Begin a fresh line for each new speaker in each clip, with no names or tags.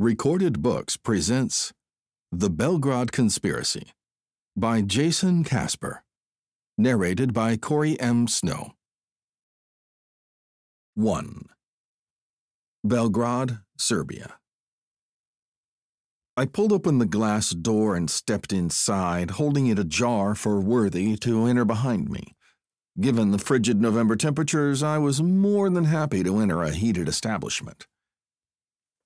Recorded Books presents The Belgrade Conspiracy by Jason Kasper. Narrated by Corey M. Snow. 1. Belgrade, Serbia. I pulled open the glass door and stepped inside, holding it ajar for Worthy to enter behind me. Given the frigid November temperatures, I was more than happy to enter a heated establishment.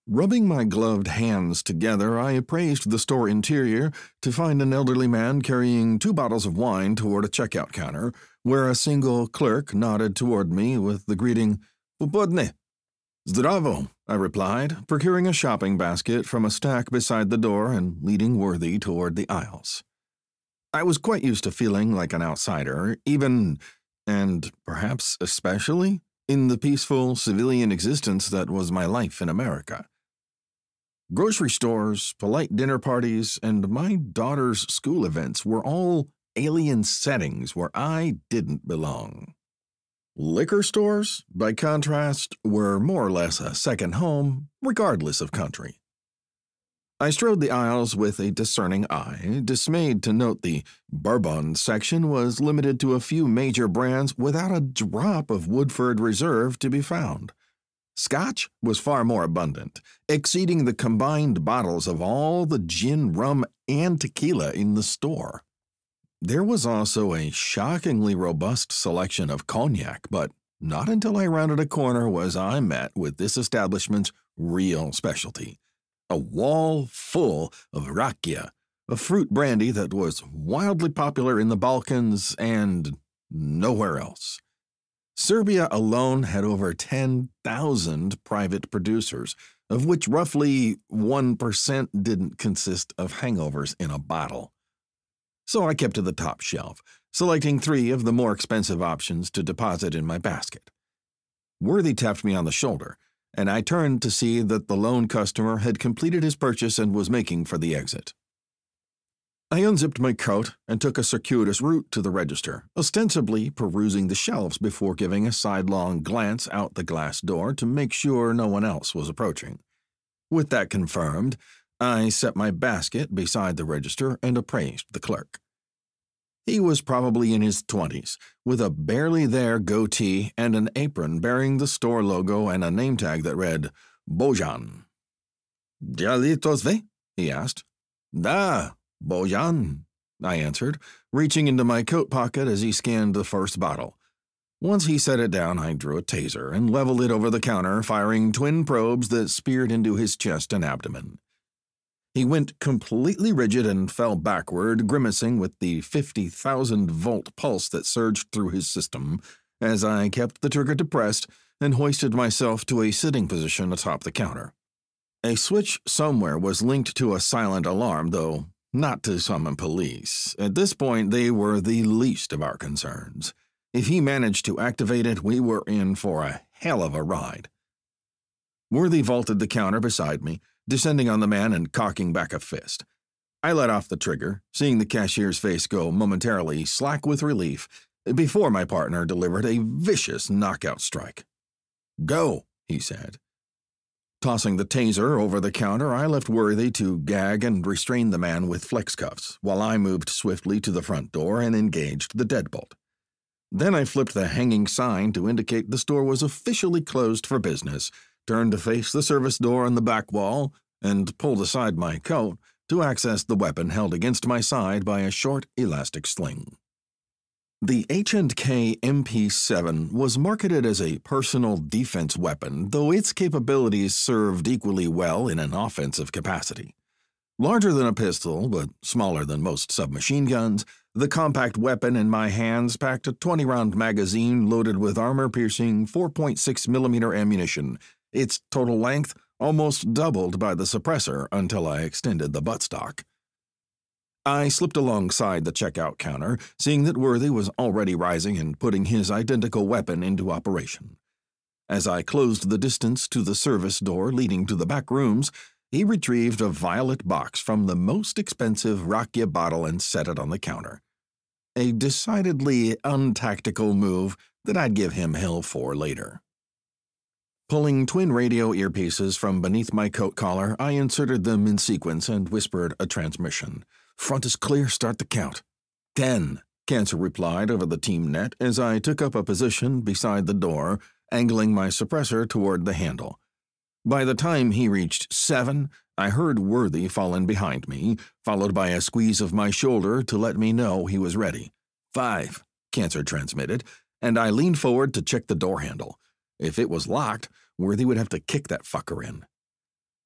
Rubbing my gloved hands together, I appraised the store interior to find an elderly man carrying two bottles of wine toward a checkout counter, where a single clerk nodded toward me with the greeting, Popodne. Zdravo, I replied, procuring a shopping basket from a stack beside the door and leading Worthy toward the aisles. I was quite used to feeling like an outsider, even, and perhaps especially, in the peaceful civilian existence that was my life in America. Grocery stores, polite dinner parties, and my daughter's school events were all alien settings where I didn't belong. Liquor stores, by contrast, were more or less a second home, regardless of country. I strode the aisles with a discerning eye, dismayed to note the bourbon section was limited to a few major brands without a drop of Woodford Reserve to be found. Scotch was far more abundant, exceeding the combined bottles of all the gin, rum, and tequila in the store. There was also a shockingly robust selection of cognac, but not until I rounded a corner was I met with this establishment's real specialty a wall full of rakia, a fruit brandy that was wildly popular in the Balkans and nowhere else. Serbia alone had over 10,000 private producers, of which roughly 1% didn't consist of hangovers in a bottle. So I kept to the top shelf, selecting three of the more expensive options to deposit in my basket. Worthy tapped me on the shoulder, and I turned to see that the lone customer had completed his purchase and was making for the exit. I unzipped my coat and took a circuitous route to the register, ostensibly perusing the shelves before giving a sidelong glance out the glass door to make sure no one else was approaching. With that confirmed, I set my basket beside the register and appraised the clerk. He was probably in his twenties, with a barely there goatee and an apron bearing the store logo and a name tag that read Bojan. Dialitos ve? he asked. Da, Bojan, I answered, reaching into my coat pocket as he scanned the first bottle. Once he set it down, I drew a taser and leveled it over the counter, firing twin probes that speared into his chest and abdomen. He went completely rigid and fell backward, grimacing with the 50,000 volt pulse that surged through his system as I kept the trigger depressed and hoisted myself to a sitting position atop the counter. A switch somewhere was linked to a silent alarm, though not to summon police. At this point, they were the least of our concerns. If he managed to activate it, we were in for a hell of a ride. Worthy vaulted the counter beside me, descending on the man and cocking back a fist. I let off the trigger, seeing the cashier's face go momentarily slack with relief, before my partner delivered a vicious knockout strike. Go, he said. Tossing the taser over the counter, I left Worthy to gag and restrain the man with flex cuffs, while I moved swiftly to the front door and engaged the deadbolt. Then I flipped the hanging sign to indicate the store was officially closed for business, turned to face the service door on the back wall, and pulled aside my coat to access the weapon held against my side by a short elastic sling. The H&K MP7 was marketed as a personal defense weapon, though its capabilities served equally well in an offensive capacity. Larger than a pistol, but smaller than most submachine guns, the compact weapon in my hands packed a 20 round magazine loaded with armor piercing 4.6mm ammunition, its total length almost doubled by the suppressor until I extended the buttstock. I slipped alongside the checkout counter, seeing that Worthy was already rising and putting his identical weapon into operation. As I closed the distance to the service door leading to the back rooms, he retrieved a violet box from the most expensive rakia bottle and set it on the counter. A decidedly untactical move that I'd give him hell for later. Pulling twin radio earpieces from beneath my coat collar, I inserted them in sequence and whispered a transmission. Front is clear, start the count. Ten, Cancer replied over the team net as I took up a position beside the door, angling my suppressor toward the handle. By the time he reached seven, I heard Worthy fall in behind me, followed by a squeeze of my shoulder to let me know he was ready. Five, Cancer transmitted, and I leaned forward to check the door handle. If it was locked, Worthy would have to kick that fucker in.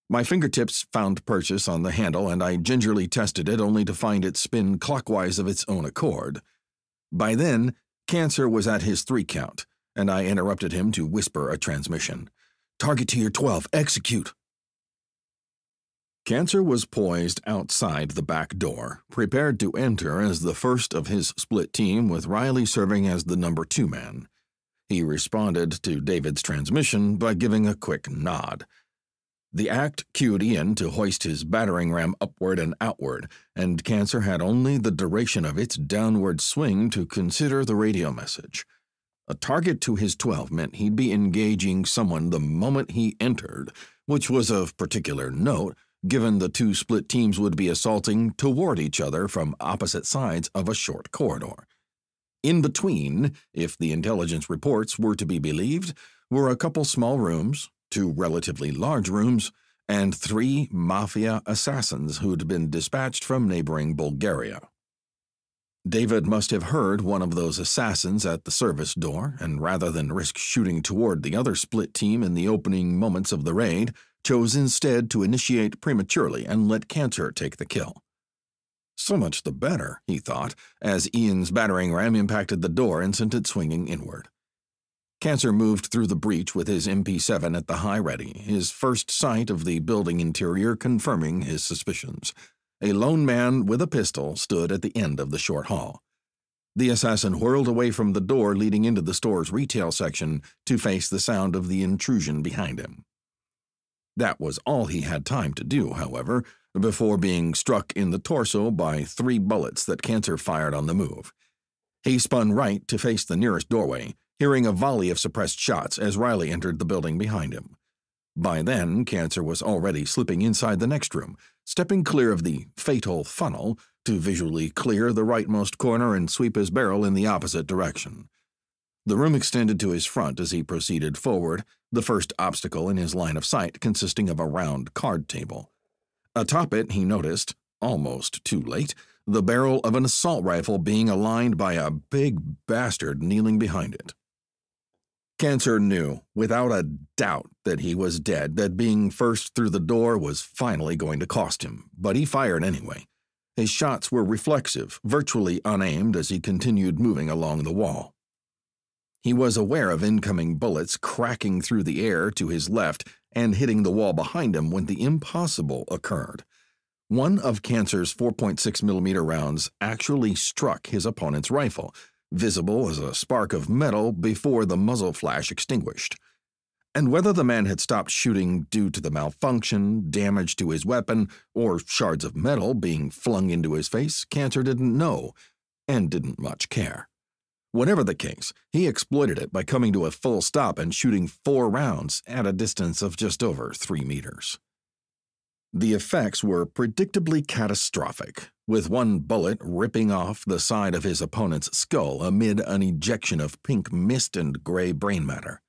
My fingertips found purchase on the handle, and I gingerly tested it only to find it spin clockwise of its own accord. By then, Cancer was at his three count, and I interrupted him to whisper a transmission. Target to your 12, execute. Cancer was poised outside the back door, prepared to enter as the first of his split team, with Riley serving as the number two man. He responded to David's transmission by giving a quick nod. The act cued Ian to hoist his battering ram upward and outward, and Cancer had only the duration of its downward swing to consider the radio message. A target to his 12 meant he'd be engaging someone the moment he entered, which was of particular note given the two split teams would be assaulting toward each other from opposite sides of a short corridor. In between, if the intelligence reports were to be believed, were a couple small rooms, two relatively large rooms, and three mafia assassins who'd been dispatched from neighboring Bulgaria. David must have heard one of those assassins at the service door, and rather than risk shooting toward the other split team in the opening moments of the raid, chose instead to initiate prematurely and let Cancer take the kill. So much the better, he thought, as Ian's battering ram impacted the door and sent it swinging inward. Cancer moved through the breach with his MP7 at the high ready, his first sight of the building interior confirming his suspicions. A lone man with a pistol stood at the end of the short hall. The assassin whirled away from the door leading into the store's retail section to face the sound of the intrusion behind him. That was all he had time to do, however, before being struck in the torso by three bullets that Cancer fired on the move. He spun right to face the nearest doorway, hearing a volley of suppressed shots as Riley entered the building behind him. By then, Cancer was already slipping inside the next room, stepping clear of the fatal funnel to visually clear the rightmost corner and sweep his barrel in the opposite direction. The room extended to his front as he proceeded forward, the first obstacle in his line of sight consisting of a round card table. Atop it, he noticed, almost too late, the barrel of an assault rifle being aligned by a big bastard kneeling behind it. Cancer knew, without a doubt, that he was dead, that being first through the door was finally going to cost him, but he fired anyway. His shots were reflexive, virtually unaimed as he continued moving along the wall. He was aware of incoming bullets cracking through the air to his left and hitting the wall behind him when the impossible occurred. One of Cancer's 4.6 millimeter rounds actually struck his opponent's rifle, visible as a spark of metal before the muzzle flash extinguished. And whether the man had stopped shooting due to the malfunction, damage to his weapon, or shards of metal being flung into his face, Cancer didn't know, and didn't much care. Whatever the case, he exploited it by coming to a full stop and shooting four rounds at a distance of just over three meters. The effects were predictably catastrophic, with one bullet ripping off the side of his opponent's skull amid an ejection of pink mist and gray brain matter.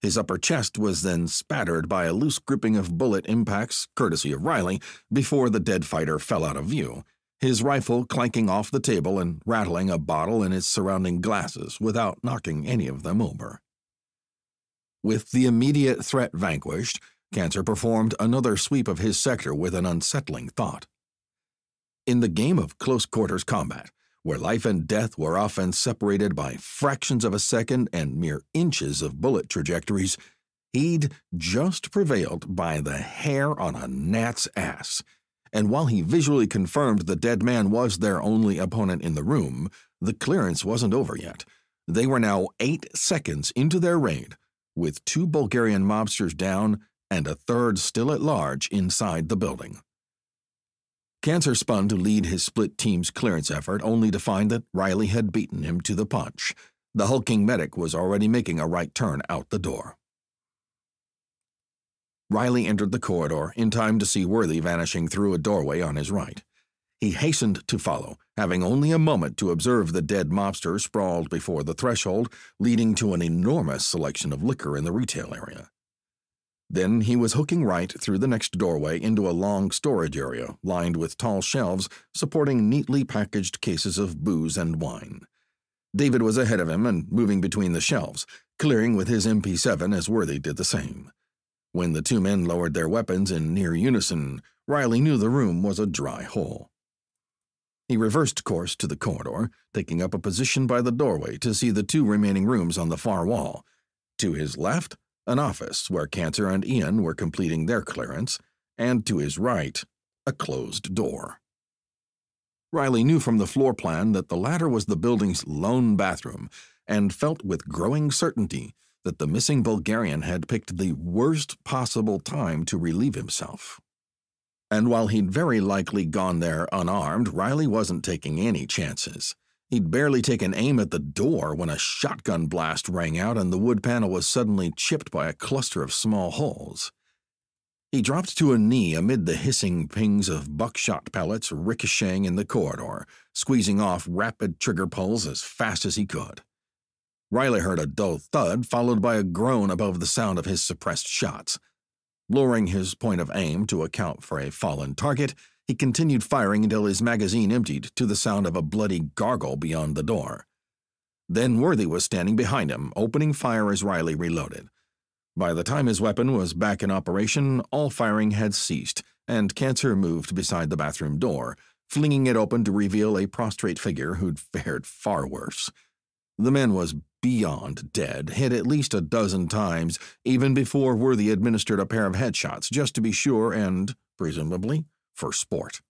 His upper chest was then spattered by a loose grouping of bullet impacts, courtesy of Riley, before the dead fighter fell out of view, his rifle clanking off the table and rattling a bottle and its surrounding glasses without knocking any of them over. With the immediate threat vanquished, Cancer performed another sweep of his sector with an unsettling thought. In the game of close quarters combat, where life and death were often separated by fractions of a second and mere inches of bullet trajectories, he'd just prevailed by the hair on a gnat's ass and while he visually confirmed the dead man was their only opponent in the room, the clearance wasn't over yet. They were now eight seconds into their raid, with two Bulgarian mobsters down and a third still at large inside the building. Cancer spun to lead his split team's clearance effort, only to find that Riley had beaten him to the punch. The hulking medic was already making a right turn out the door. Riley entered the corridor in time to see Worthy vanishing through a doorway on his right. He hastened to follow, having only a moment to observe the dead mobster sprawled before the threshold, leading to an enormous selection of liquor in the retail area. Then he was hooking right through the next doorway into a long storage area lined with tall shelves supporting neatly packaged cases of booze and wine. David was ahead of him and moving between the shelves, clearing with his MP7 as Worthy did the same. When the two men lowered their weapons in near unison, Riley knew the room was a dry hole. He reversed course to the corridor, taking up a position by the doorway to see the two remaining rooms on the far wall. To his left, an office where Cancer and Ian were completing their clearance, and to his right, a closed door. Riley knew from the floor plan that the latter was the building's lone bathroom, and felt with growing certainty that the missing Bulgarian had picked the worst possible time to relieve himself. And while he'd very likely gone there unarmed, Riley wasn't taking any chances. He'd barely taken aim at the door when a shotgun blast rang out and the wood panel was suddenly chipped by a cluster of small holes. He dropped to a knee amid the hissing pings of buckshot pellets ricocheting in the corridor, squeezing off rapid trigger pulls as fast as he could. Riley heard a dull thud, followed by a groan above the sound of his suppressed shots. Lowering his point of aim to account for a fallen target, he continued firing until his magazine emptied to the sound of a bloody gargle beyond the door. Then Worthy was standing behind him, opening fire as Riley reloaded. By the time his weapon was back in operation, all firing had ceased, and Cancer moved beside the bathroom door, flinging it open to reveal a prostrate figure who'd fared far worse. The man was beyond dead, hit at least a dozen times, even before Worthy administered a pair of headshots just to be sure and, presumably, for sport.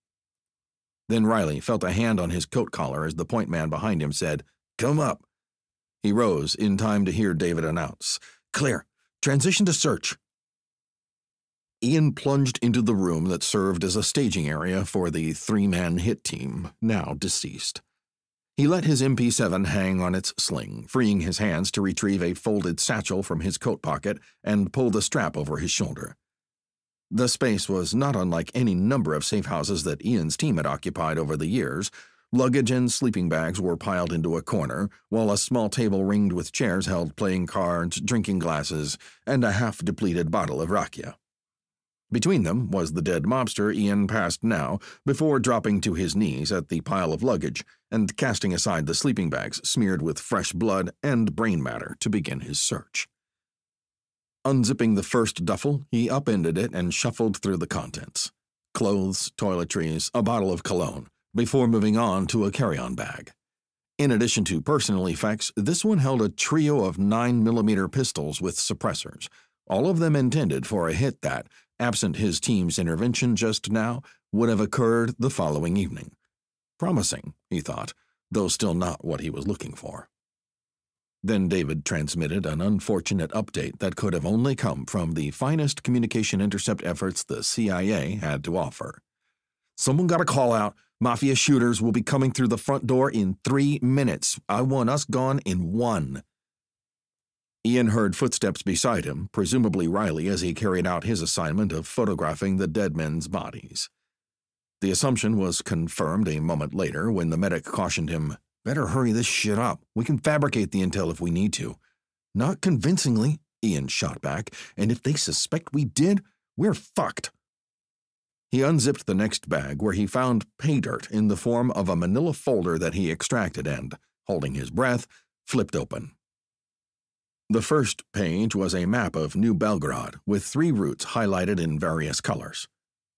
Then Riley felt a hand on his coat collar as the point man behind him said, Come up. He rose in time to hear David announce, Clear. Transition to search. Ian plunged into the room that served as a staging area for the three man hit team, now deceased. He let his MP7 hang on its sling, freeing his hands to retrieve a folded satchel from his coat pocket and pull the strap over his shoulder. The space was not unlike any number of safe houses that Ian's team had occupied over the years. Luggage and sleeping bags were piled into a corner, while a small table ringed with chairs held playing cards, drinking glasses, and a half depleted bottle of rakia. Between them was the dead mobster Ian passed now, before dropping to his knees at the pile of luggage and casting aside the sleeping bags smeared with fresh blood and brain matter to begin his search. Unzipping the first duffel, he upended it and shuffled through the contents clothes, toiletries, a bottle of cologne, before moving on to a carry on bag. In addition to personal effects, this one held a trio of 9mm pistols with suppressors, all of them intended for a hit that, absent his team's intervention just now, would have occurred the following evening. Promising, he thought, though still not what he was looking for. Then David transmitted an unfortunate update that could have only come from the finest communication intercept efforts the CIA had to offer. Someone got a call out. Mafia shooters will be coming through the front door in three minutes. I want us gone in one. Ian heard footsteps beside him, presumably Riley as he carried out his assignment of photographing the dead men's bodies. The assumption was confirmed a moment later when the medic cautioned him, Better hurry this shit up. We can fabricate the intel if we need to. Not convincingly, Ian shot back, and if they suspect we did, we're fucked. He unzipped the next bag where he found pay dirt in the form of a manila folder that he extracted and, holding his breath, flipped open. The first page was a map of New Belgrade with three routes highlighted in various colors.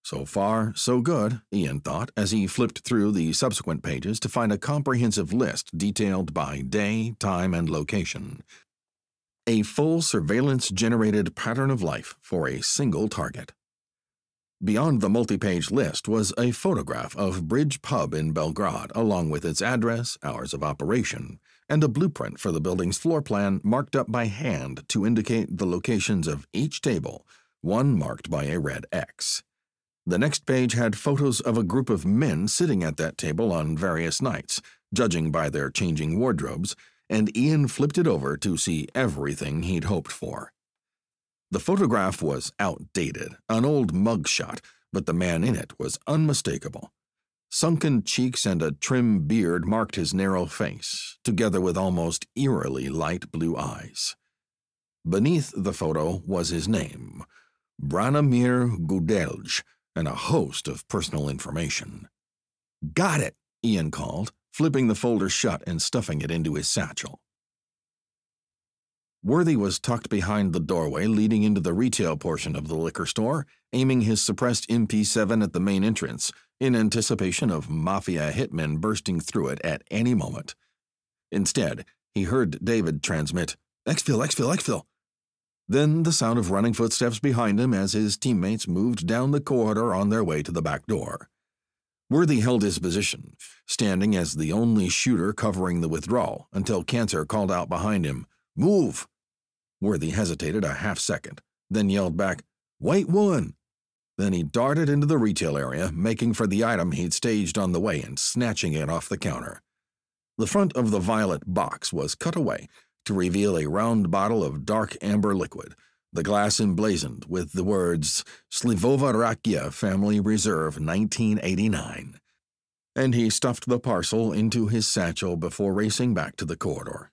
So far, so good, Ian thought as he flipped through the subsequent pages to find a comprehensive list detailed by day, time, and location. A full surveillance generated pattern of life for a single target. Beyond the multi page list was a photograph of Bridge Pub in Belgrade, along with its address, hours of operation, and a blueprint for the building's floor plan marked up by hand to indicate the locations of each table, one marked by a red X. The next page had photos of a group of men sitting at that table on various nights, judging by their changing wardrobes, and Ian flipped it over to see everything he'd hoped for. The photograph was outdated, an old mugshot, but the man in it was unmistakable. Sunken cheeks and a trim beard marked his narrow face, together with almost eerily light blue eyes. Beneath the photo was his name, Branimir Gudelj, and a host of personal information. Got it, Ian called, flipping the folder shut and stuffing it into his satchel. Worthy was tucked behind the doorway leading into the retail portion of the liquor store, aiming his suppressed MP7 at the main entrance, in anticipation of mafia hitmen bursting through it at any moment. Instead, he heard David transmit, Exfil, exfil, exfil. Then the sound of running footsteps behind him as his teammates moved down the corridor on their way to the back door. Worthy held his position, standing as the only shooter covering the withdrawal, until Cancer called out behind him, Move! Worthy hesitated a half second, then yelled back, Wait one! Then he darted into the retail area, making for the item he'd staged on the way and snatching it off the counter. The front of the violet box was cut away to reveal a round bottle of dark amber liquid, the glass emblazoned with the words Slivova Rakia Family Reserve 1989. And he stuffed the parcel into his satchel before racing back to the corridor.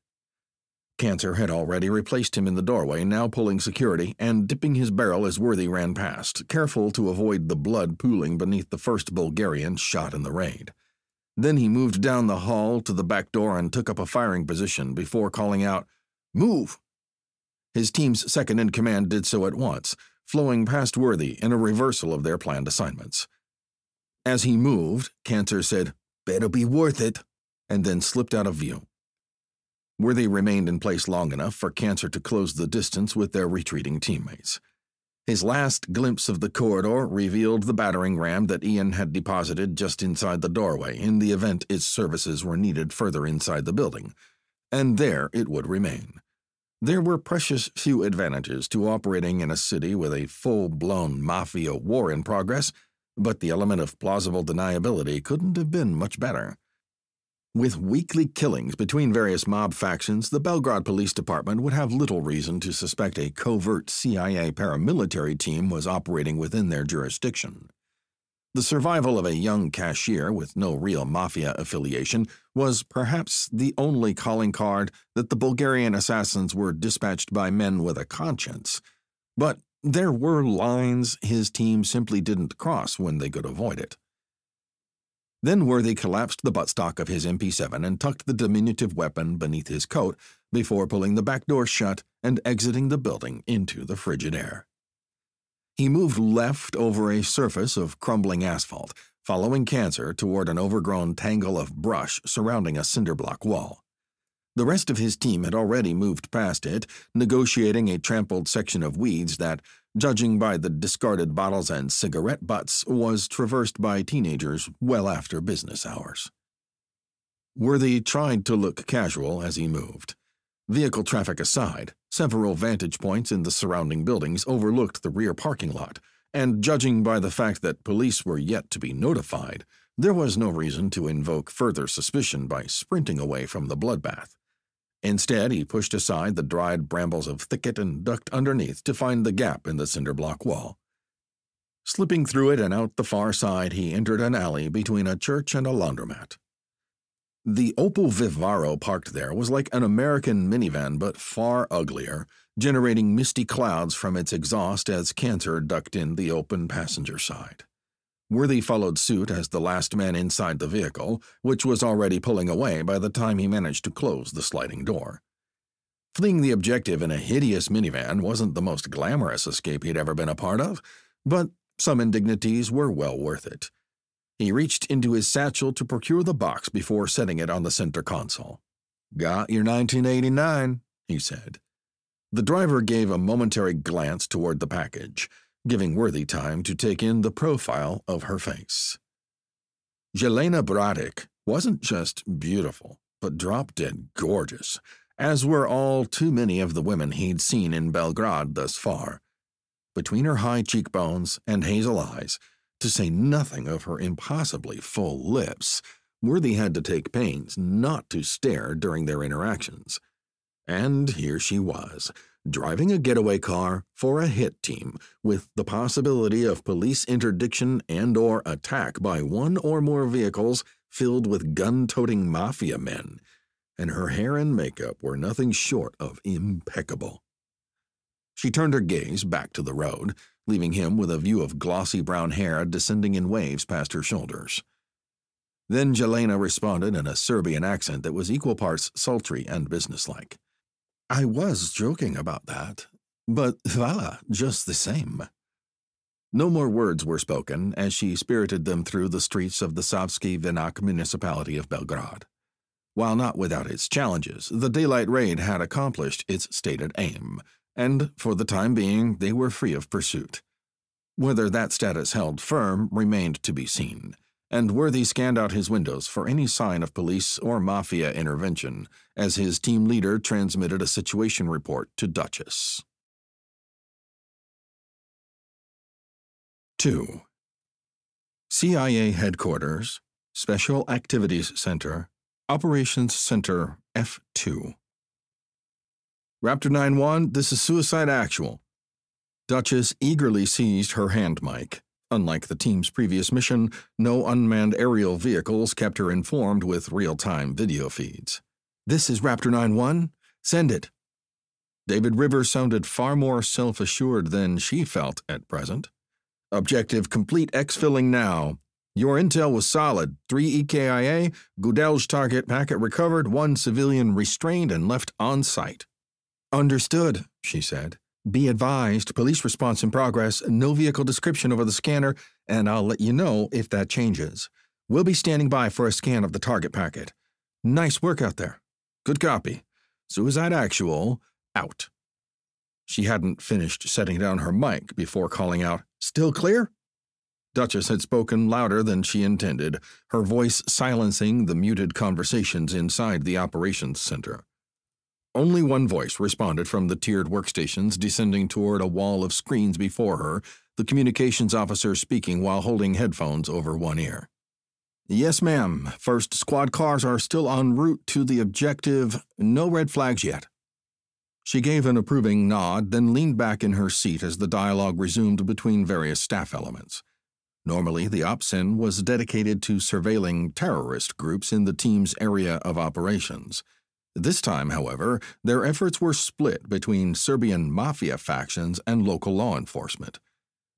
Cancer had already replaced him in the doorway, now pulling security and dipping his barrel as Worthy ran past, careful to avoid the blood pooling beneath the first Bulgarian shot in the raid. Then he moved down the hall to the back door and took up a firing position before calling out, Move! His team's second in command did so at once, flowing past Worthy in a reversal of their planned assignments. As he moved, Cancer said, Better be worth it, and then slipped out of view. Worthy remained in place long enough for Cancer to close the distance with their retreating teammates. His last glimpse of the corridor revealed the battering ram that Ian had deposited just inside the doorway in the event its services were needed further inside the building, and there it would remain. There were precious few advantages to operating in a city with a full blown mafia war in progress, but the element of plausible deniability couldn't have been much better. With weekly killings between various mob factions, the Belgrade Police Department would have little reason to suspect a covert CIA paramilitary team was operating within their jurisdiction. The survival of a young cashier with no real mafia affiliation was perhaps the only calling card that the Bulgarian assassins were dispatched by men with a conscience. But there were lines his team simply didn't cross when they could avoid it. Then Worthy collapsed the buttstock of his MP7 and tucked the diminutive weapon beneath his coat before pulling the back door shut and exiting the building into the frigid air. He moved left over a surface of crumbling asphalt, following Cancer toward an overgrown tangle of brush surrounding a cinderblock wall. The rest of his team had already moved past it, negotiating a trampled section of weeds that, judging by the discarded bottles and cigarette butts, was traversed by teenagers well after business hours. Worthy tried to look casual as he moved. Vehicle traffic aside, several vantage points in the surrounding buildings overlooked the rear parking lot, and judging by the fact that police were yet to be notified, there was no reason to invoke further suspicion by sprinting away from the bloodbath. Instead, he pushed aside the dried brambles of thicket and ducked underneath to find the gap in the cinder block wall. Slipping through it and out the far side, he entered an alley between a church and a laundromat. The Opel Vivaro parked there was like an American minivan, but far uglier, generating misty clouds from its exhaust as Cancer ducked in the open passenger side. Worthy followed suit as the last man inside the vehicle, which was already pulling away by the time he managed to close the sliding door. Fleeing the objective in a hideous minivan wasn't the most glamorous escape he'd ever been a part of, but some indignities were well worth it. He reached into his satchel to procure the box before setting it on the center console. Got your 1989, he said. The driver gave a momentary glance toward the package giving Worthy time to take in the profile of her face. Jelena Bradic wasn't just beautiful, but drop dead gorgeous, as were all too many of the women he'd seen in Belgrade thus far. Between her high cheekbones and hazel eyes, to say nothing of her impossibly full lips, Worthy had to take pains not to stare during their interactions. And here she was, driving a getaway car for a hit team with the possibility of police interdiction and or attack by one or more vehicles filled with gun-toting mafia men, and her hair and makeup were nothing short of impeccable. She turned her gaze back to the road, leaving him with a view of glossy brown hair descending in waves past her shoulders. Then Jelena responded in a Serbian accent that was equal parts sultry and businesslike. I was joking about that, but voila, just the same. No more words were spoken as she spirited them through the streets of the Savski Venac municipality of Belgrade. While not without its challenges, the daylight raid had accomplished its stated aim, and for the time being they were free of pursuit. Whether that status held firm remained to be seen and Worthy scanned out his windows for any sign of police or mafia intervention as his team leader transmitted a situation report to Duchess. 2. CIA Headquarters, Special Activities Center, Operations Center F2. Raptor 9 1, this is Suicide Actual. Duchess eagerly seized her hand mic Unlike the team's previous mission, no unmanned aerial vehicles kept her informed with real-time video feeds. This is Raptor 9-1. Send it. David Rivers sounded far more self-assured than she felt at present. Objective complete exfilling now. Your intel was solid. 3 EKIA, Gudelj target packet recovered, one civilian restrained and left on site. Understood, she said. Be advised, police response in progress, no vehicle description over the scanner, and I'll let you know if that changes. We'll be standing by for a scan of the target packet. Nice work out there. Good copy. Suicide Actual, out. She hadn't finished setting down her mic before calling out, Still clear? Duchess had spoken louder than she intended, her voice silencing the muted conversations inside the operations center. Only one voice responded from the tiered workstations descending toward a wall of screens before her, the communications officer speaking while holding headphones over one ear. Yes, ma'am. First squad cars are still en route to the objective. No red flags yet. She gave an approving nod, then leaned back in her seat as the dialogue resumed between various staff elements. Normally, the OPCEN was dedicated to surveilling terrorist groups in the team's area of operations. This time, however, their efforts were split between Serbian mafia factions and local law enforcement.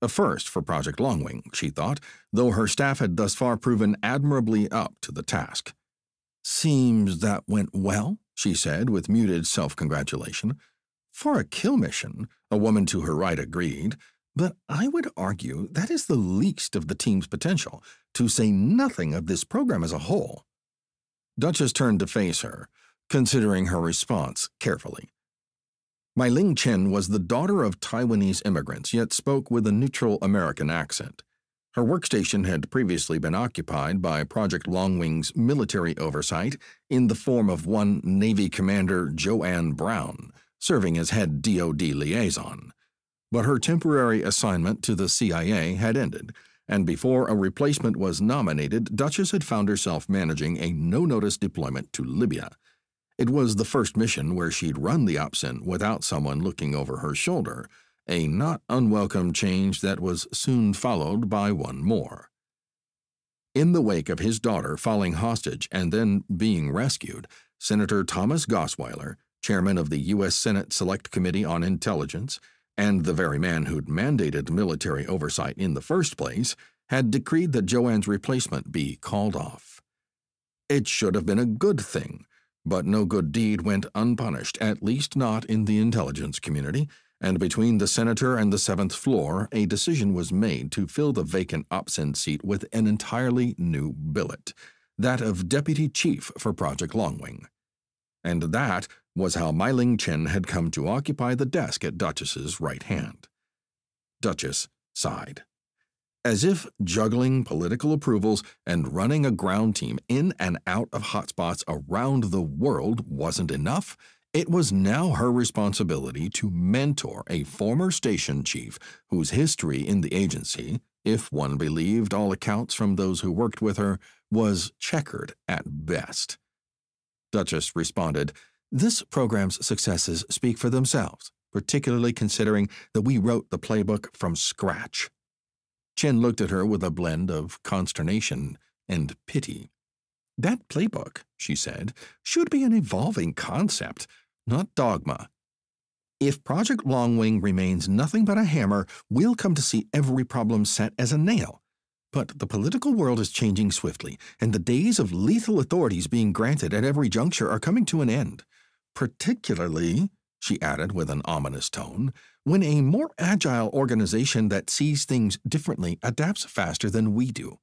A first for Project Longwing, she thought, though her staff had thus far proven admirably up to the task. Seems that went well, she said with muted self congratulation. For a kill mission, a woman to her right agreed, but I would argue that is the least of the team's potential, to say nothing of this program as a whole. Duchess turned to face her considering her response carefully. Meiling Chen was the daughter of Taiwanese immigrants, yet spoke with a neutral American accent. Her workstation had previously been occupied by Project Longwing's military oversight in the form of one Navy Commander Joanne Brown, serving as head DoD liaison. But her temporary assignment to the CIA had ended, and before a replacement was nominated, Duchess had found herself managing a no notice deployment to Libya. It was the first mission where she'd run the OPCEN without someone looking over her shoulder, a not unwelcome change that was soon followed by one more. In the wake of his daughter falling hostage and then being rescued, Senator Thomas Gosweiler, chairman of the U.S. Senate Select Committee on Intelligence, and the very man who'd mandated military oversight in the first place, had decreed that Joanne's replacement be called off. It should have been a good thing but no good deed went unpunished, at least not in the intelligence community, and between the senator and the seventh floor, a decision was made to fill the vacant OPCEN seat with an entirely new billet, that of deputy chief for Project Longwing. And that was how Meiling Chen had come to occupy the desk at Duchess's right hand. Duchess sighed. As if juggling political approvals and running a ground team in and out of hotspots around the world wasn't enough, it was now her responsibility to mentor a former station chief whose history in the agency, if one believed all accounts from those who worked with her, was checkered at best. Duchess responded, This program's successes speak for themselves. particularly considering that we wrote the playbook from scratch. Chen looked at her with a blend of consternation and pity. That playbook, she said, should be an evolving concept, not dogma. If Project Longwing remains nothing but a hammer, we'll come to see every problem set as a nail. But the political world is changing swiftly, and the days of lethal authorities being granted at every juncture are coming to an end. Particularly, she added with an ominous tone, when a more agile organization that sees things differently adapts faster than we do.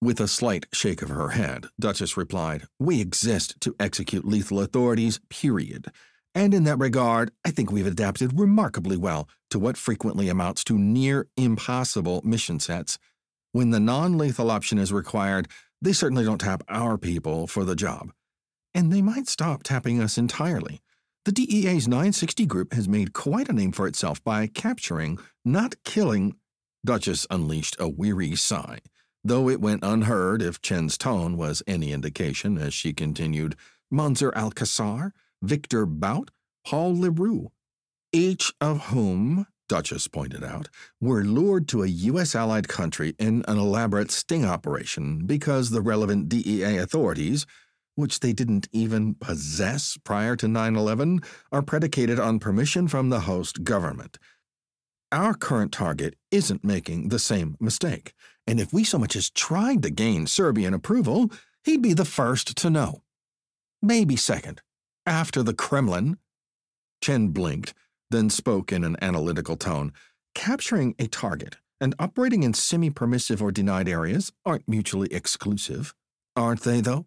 With a slight shake of her head, Duchess replied, We exist to execute lethal authorities, period. And in that regard, I think we've adapted remarkably well to what frequently amounts to near impossible mission sets. When the non lethal option is required, they certainly don't tap our people for the job. And they might stop tapping us entirely. The DEA's 960 group has made quite a name for itself by capturing, not killing. Duchess unleashed a weary sigh, though it went unheard if Chen's tone was any indication as she continued Monzer al-Kassar, Victor Bout, Paul Leroux, each of whom, Duchess pointed out, were lured to a U.S. allied country in an elaborate sting operation because the relevant DEA authorities, which they didn't even possess prior to 9 11, are predicated on permission from the host government. Our current target isn't making the same mistake, and if we so much as tried to gain Serbian approval, he'd be the first to know. Maybe second, after the Kremlin. Chen blinked, then spoke in an analytical tone. Capturing a target and operating in semi permissive or denied areas aren't mutually exclusive. Aren't they, though?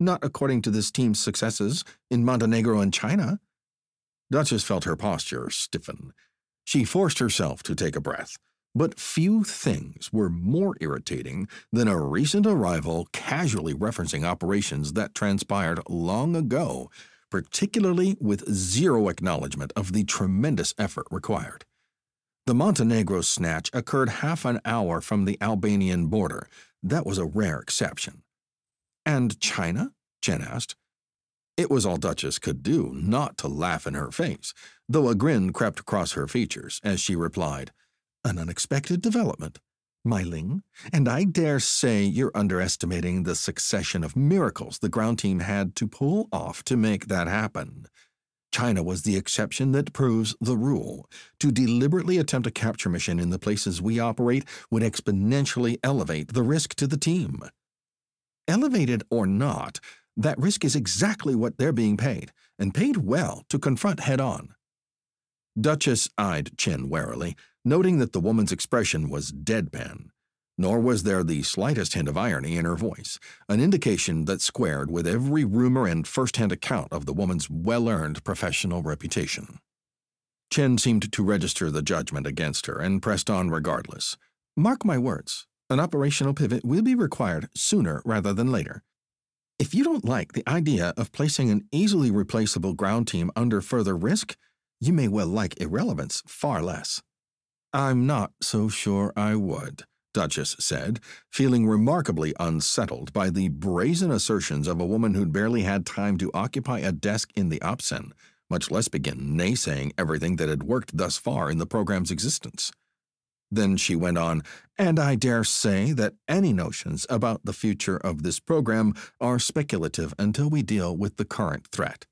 Not according to this team's successes in Montenegro and China. Duchess felt her posture stiffen. She forced herself to take a breath, but few things were more irritating than a recent arrival casually referencing operations that transpired long ago, particularly with zero acknowledgement of the tremendous effort required. The Montenegro snatch occurred half an hour from the Albanian border. That was a rare exception. And China? Chen asked. It was all Duchess could do not to laugh in her face, though a grin crept across her features as she replied, An unexpected development, Meiling, and I dare say you're underestimating the succession of miracles the ground team had to pull off to make that happen. China was the exception that proves the rule. To deliberately attempt a capture mission in the places we operate would exponentially elevate the risk to the team. Elevated or not, that risk is exactly what they're being paid, and paid well to confront head on. Duchess eyed Chen warily, noting that the woman's expression was deadpan. Nor was there the slightest hint of irony in her voice, an indication that squared with every rumor and first-hand account of the woman's well-earned professional reputation. Chen seemed to register the judgment against her and pressed on regardless. Mark my words, an operational pivot will be required sooner rather than later. If you don't like the idea of placing an easily replaceable ground team under further risk, you may well like irrelevance far less. I'm not so sure I would, Duchess said, feeling remarkably unsettled by the brazen assertions of a woman who'd barely had time to occupy a desk in the OPCEN, much less begin naysaying everything that had worked thus far in the program's existence. Then she went on, and I dare say that any notions about the future of this program are speculative until we deal with the current threat.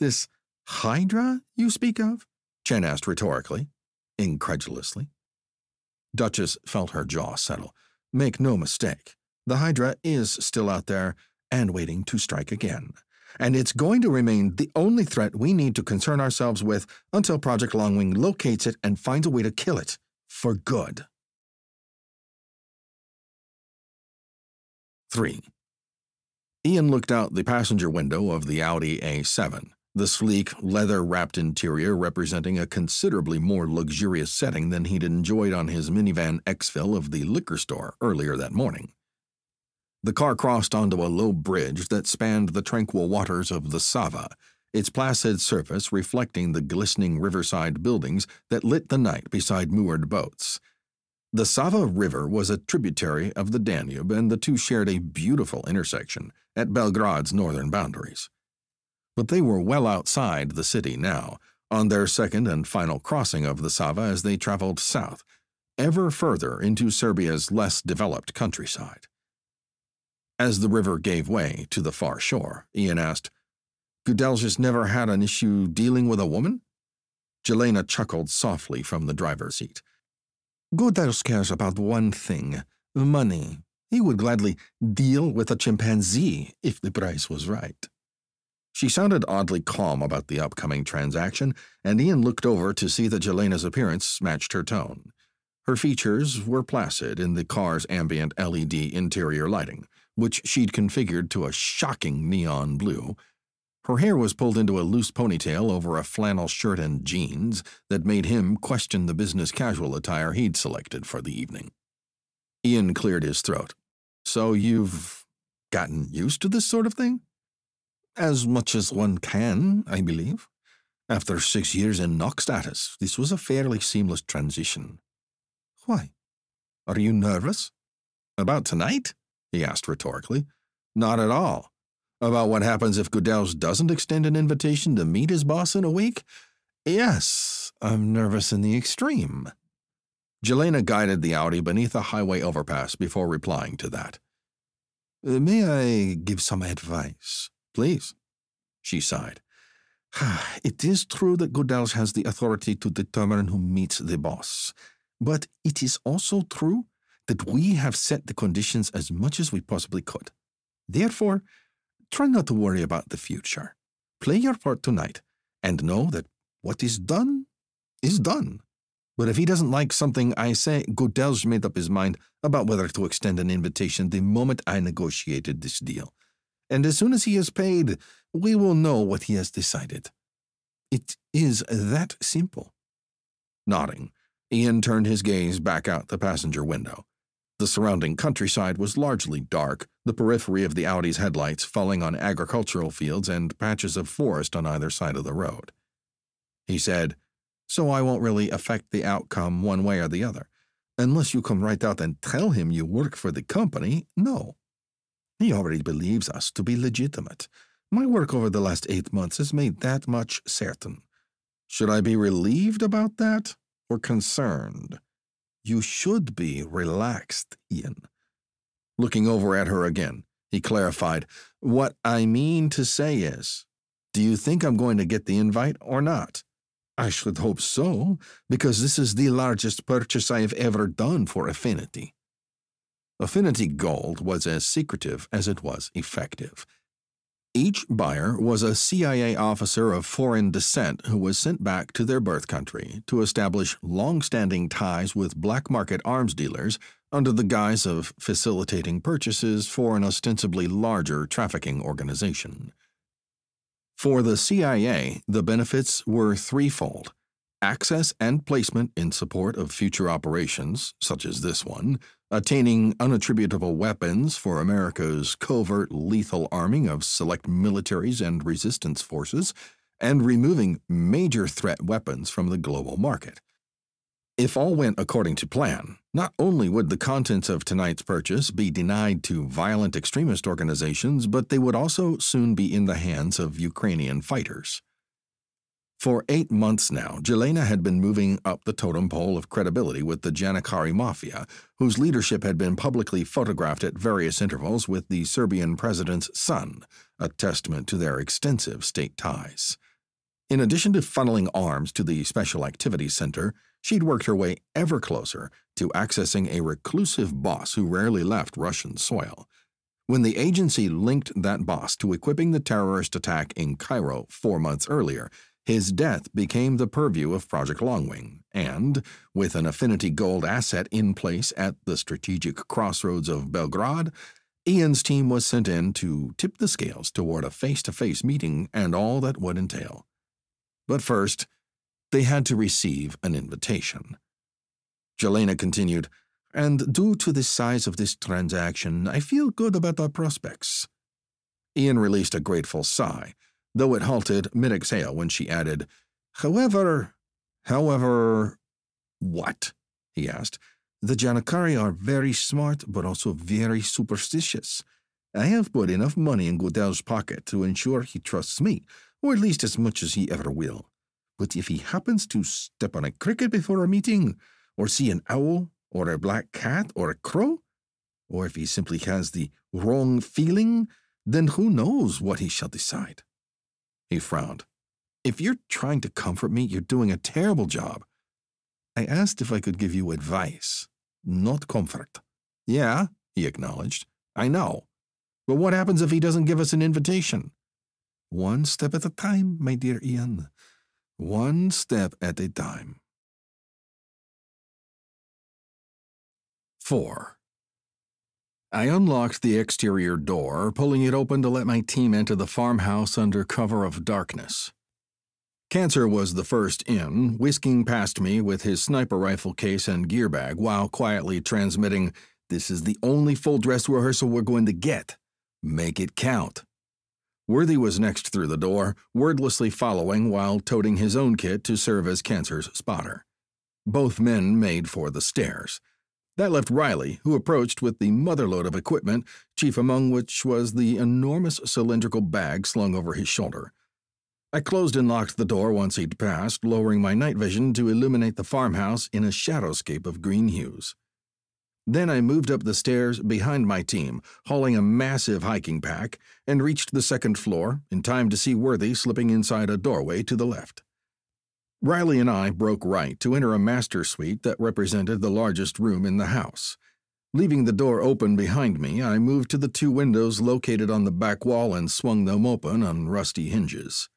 This Hydra you speak of? Chen asked rhetorically, incredulously. Duchess felt her jaw settle. Make no mistake, the Hydra is still out there and waiting to strike again. And it's going to remain the only threat we need to concern ourselves with until Project Longwing locates it and finds a way to kill it for good. 3. Ian looked out the passenger window of the Audi A7, the sleek, leather wrapped interior representing a considerably more luxurious setting than he'd enjoyed on his minivan exfil of the liquor store earlier that morning. The car crossed onto a low bridge that spanned the tranquil waters of the Sava, its placid surface reflecting the glistening riverside buildings that lit the night beside moored boats. The Sava River was a tributary of the Danube, and the two shared a beautiful intersection at Belgrade's northern boundaries. But they were well outside the city now, on their second and final crossing of the Sava as they traveled south, ever further into Serbia's less developed countryside. As the river gave way to the far shore, Ian asked, Gudelj never had an issue dealing with a woman? Jelena chuckled softly from the driver's seat. Gudelj cares about one thing money. He would gladly deal with a chimpanzee if the price was right. She sounded oddly calm about the upcoming transaction, and Ian looked over to see that Jelena's appearance matched her tone. Her features were placid in the car's ambient LED interior lighting, which she'd configured to a shocking neon blue. Her hair was pulled into a loose ponytail over a flannel shirt and jeans that made him question the business casual attire he'd selected for the evening. Ian cleared his throat. So you've gotten used to this sort of thing? As much as one can, I believe. After six years in NOC status, this was a fairly seamless transition. Why? Are you nervous? About tonight? he asked rhetorically. Not at all. About what happens if Gudelj doesn't extend an invitation to meet his boss in a week? Yes, I'm nervous in the extreme. Jelena guided the Audi beneath a highway overpass before replying to that. Uh, may I give some advice? Please. She sighed. It is true that Gudelj has the authority to determine who meets the boss, but it is also true that we have set the conditions as much as we possibly could. Therefore, try not to worry about the future. Play your part tonight, and know that what is done is done. But if he doesn't like something I say, Gudelj made up his mind about whether to extend an invitation the moment I negotiated this deal and as soon as he is paid, we will know what he has decided. It is that simple. Nodding, Ian turned his gaze back out the passenger window. The surrounding countryside was largely dark, the periphery of the Audi's headlights falling on agricultural fields and patches of forest on either side of the road. He said, So I won't really affect the outcome one way or the other. Unless you come right out and tell him you work for the company, no. He already believes us to be legitimate. My work over the last eight months has made that much certain. Should I be relieved about that or concerned? You should be relaxed, Ian. Looking over at her again, he clarified, What I mean to say is, do you think I'm going to get the invite or not? I should hope so, because this is the largest purchase I have ever done for Affinity. Affinity Gold was as secretive as it was effective. Each buyer was a CIA officer of foreign descent who was sent back to their birth country to establish long standing ties with black market arms dealers under the guise of facilitating purchases for an ostensibly larger trafficking organization. For the CIA, the benefits were threefold access and placement in support of future operations, such as this one, attaining unattributable weapons for America's covert lethal arming of select militaries and resistance forces, and removing major threat weapons from the global market. If all went according to plan, not only would the contents of tonight's purchase be denied to violent extremist organizations, but they would also soon be in the hands of Ukrainian fighters. For eight months now, Jelena had been moving up the totem pole of credibility with the Janikari Mafia, whose leadership had been publicly photographed at various intervals with the Serbian president's son, a testament to their extensive state ties. In addition to funneling arms to the Special Activities Center, she'd worked her way ever closer to accessing a reclusive boss who rarely left Russian soil. When the agency linked that boss to equipping the terrorist attack in Cairo four months earlier, his death became the purview of Project Longwing, and, with an Affinity Gold asset in place at the strategic crossroads of Belgrade, Ian's team was sent in to tip the scales toward a face to face meeting and all that would entail. But first, they had to receive an invitation. Jelena continued, and due to the size of this transaction, I feel good about our prospects. Ian released a grateful sigh though it halted mid exhale when she added, However, however, what? he asked. The Janikari are very smart, but also very superstitious. I have put enough money in Gudelj's pocket to ensure he trusts me, or at least as much as he ever will. But if he happens to step on a cricket before a meeting, or see an owl, or a black cat, or a crow, or if he simply has the wrong feeling, then who knows what he shall decide? He frowned. If you're trying to comfort me, you're doing a terrible job. I asked if I could give you advice, not comfort. Yeah, he acknowledged. I know. But what happens if he doesn't give us an invitation? One step at a time, my dear Ian. One step at a time. 4. I unlocked the exterior door, pulling it open to let my team enter the farmhouse under cover of darkness. Cancer was the first in, whisking past me with his sniper rifle case and gear bag while quietly transmitting, This is the only full dress rehearsal we're going to get. Make it count. Worthy was next through the door, wordlessly following while toting his own kit to serve as Cancer's spotter. Both men made for the stairs. That left Riley, who approached with the motherload of equipment, chief among which was the enormous cylindrical bag slung over his shoulder. I closed and locked the door once he'd passed, lowering my night vision to illuminate the farmhouse in a shadowscape of green hues. Then I moved up the stairs behind my team, hauling a massive hiking pack, and reached the second floor in time to see Worthy slipping inside a doorway to the left. Riley and I broke right to enter a master suite that represented the largest room in the house. Leaving the door open behind me, I moved to the two windows located on the back wall and swung them open on rusty hinges.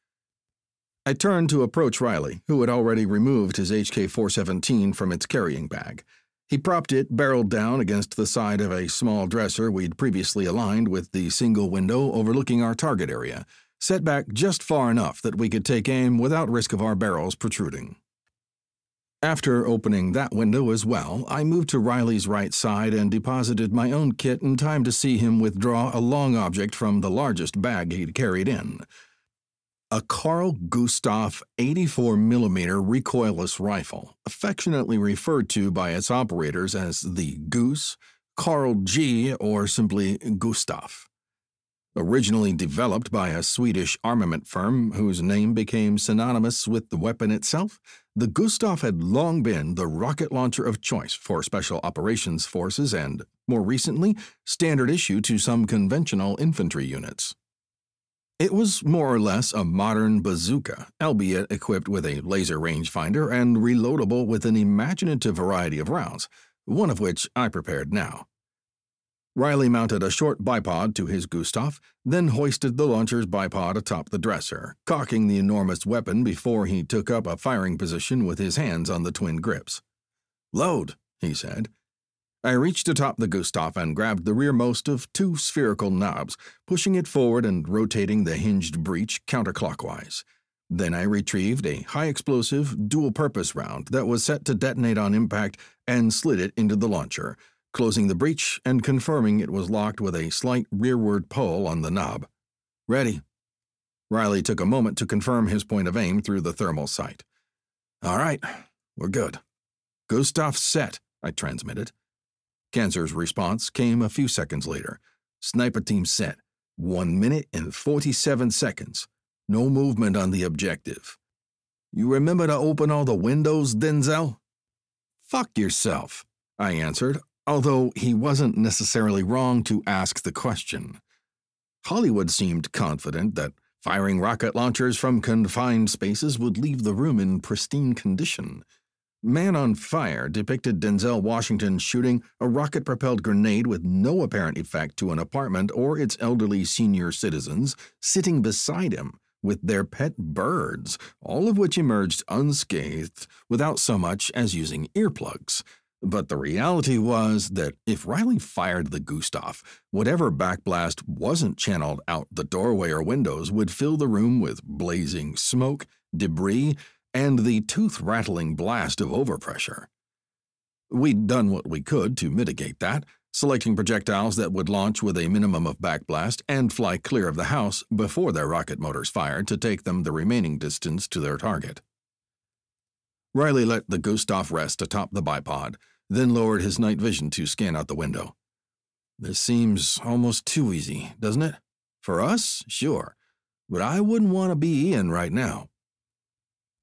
I turned to approach Riley, who had already removed his HK 417 from its carrying bag. He propped it barreled down against the side of a small dresser we'd previously aligned with the single window overlooking our target area set back just far enough that we could take aim without risk of our barrels protruding. After opening that window as well, I moved to Riley's right side and deposited my own kit in time to see him withdraw a long object from the largest bag he'd carried in. A Carl Gustav 84mm recoilless rifle, affectionately referred to by its operators as the Goose, Carl G, or simply Gustav. Originally developed by a Swedish armament firm whose name became synonymous with the weapon itself, the Gustav had long been the rocket launcher of choice for special operations forces and, more recently, standard issue to some conventional infantry units. It was more or less a modern bazooka, albeit equipped with a laser rangefinder and reloadable with an imaginative variety of rounds, one of which I prepared now. Riley mounted a short bipod to his Gustav, then hoisted the launcher's bipod atop the dresser, cocking the enormous weapon before he took up a firing position with his hands on the twin grips. Load, he said. I reached atop the Gustav and grabbed the rearmost of two spherical knobs, pushing it forward and rotating the hinged breech counterclockwise. Then I retrieved a high explosive, dual purpose round that was set to detonate on impact and slid it into the launcher closing the breech and confirming it was locked with a slight rearward pull on the knob. Ready. Riley took a moment to confirm his point of aim through the thermal sight. All right, we're good. Gustav set, I transmitted. Cancer's response came a few seconds later. Sniper team set. One minute and 47 seconds. No movement on the objective. You remember to open all the windows, Denzel? Fuck yourself, I answered, although he wasn't necessarily wrong to ask the question. Hollywood seemed confident that firing rocket launchers from confined spaces would leave the room in pristine condition. Man on Fire depicted Denzel Washington shooting a rocket propelled grenade with no apparent effect to an apartment or its elderly senior citizens sitting beside him with their pet birds, all of which emerged unscathed without so much as using earplugs. But the reality was that if Riley fired the Gustav, whatever backblast wasn't channeled out the doorway or windows would fill the room with blazing smoke, debris, and the tooth rattling blast of overpressure. We'd done what we could to mitigate that, selecting projectiles that would launch with a minimum of backblast and fly clear of the house before their rocket motors fired to take them the remaining distance to their target. Riley let the Gustav rest atop the bipod, then lowered his night vision to scan out the window. This seems almost too easy, doesn't it? For us, sure, but I wouldn't want to be Ian right now.